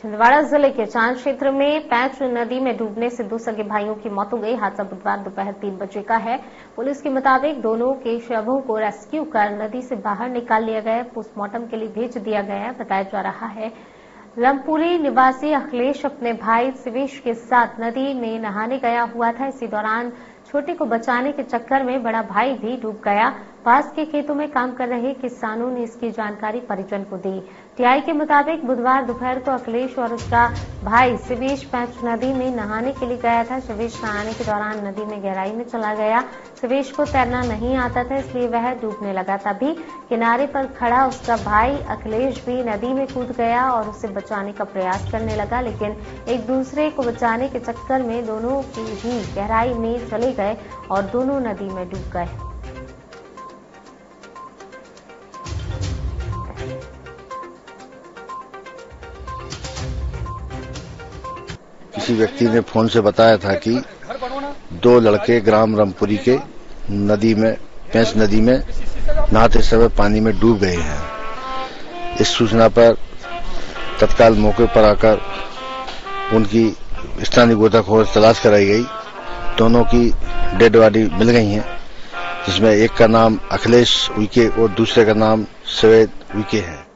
छिंदवाड़ा ज़िले के चाँद क्षेत्र में पैच नदी में डूबने से दो सगे भाइयों की मौत हो गई। हादसा बुधवार दोपहर तीन बजे का है। पुलिस के मुताबिक दोनों के शवों को रेस्क्यू कर नदी से बाहर निकाल लिया गया। पोस्टमार्टम के लिए भेज दिया गया बताया जा रहा है रमपुरी निवासी अखिलेश अपने भाई सिवेश के साथ नदी में नहाने गया हुआ था। इसी दौरान छोटे को बचाने के चक्कर में बड़ा भाई भी डूब गया। पास के खेतों में काम कर रहे किसानों ने इसकी जानकारी परिजन को दी। टीआई के मुताबिक, बुधवार दोपहर को अखिलेश और उसका भाई शिवेश पैंच नदी में नहाने के लिए गया था। शिवेश नहाने के दौरान नदी में गहराई में चला गया। शिवेश को तैरना नहीं आता था, इसलिए वह डूबने लगा। तभी किनारे पर खड़ा उसका भाई अखिलेश भी नदी में कूद गया और उसे बचाने का प्रयास करने लगा, लेकिन एक दूसरे को बचाने के चक्कर में दोनों ही गहराई में चले गए और दोनों नदी में डूब गए। किसी व्यक्ति ने फ़ोन से बताया था कि दो लड़के ग्राम रामपुरी के नदी में, पैंस नदी में नहाते समय पानी में डूब गए हैं। इस सूचना पर तत्काल मौके पर आकर उनकी स्थानीय गोताखोर तलाश कराई गई। दोनों की डेड बॉडी मिल गई हैं, जिसमें एक का नाम अखिलेश उइके और दूसरे का नाम सवेद उइके है।